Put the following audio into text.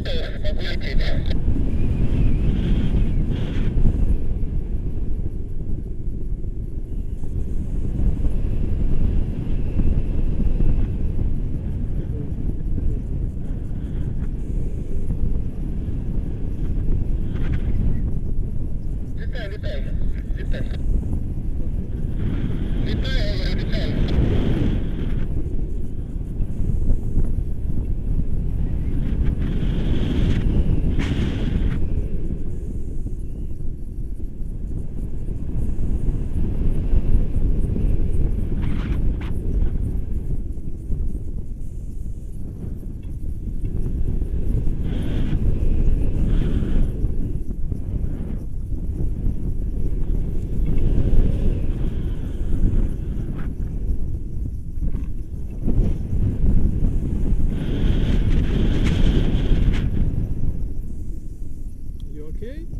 っと動いていない。Okay?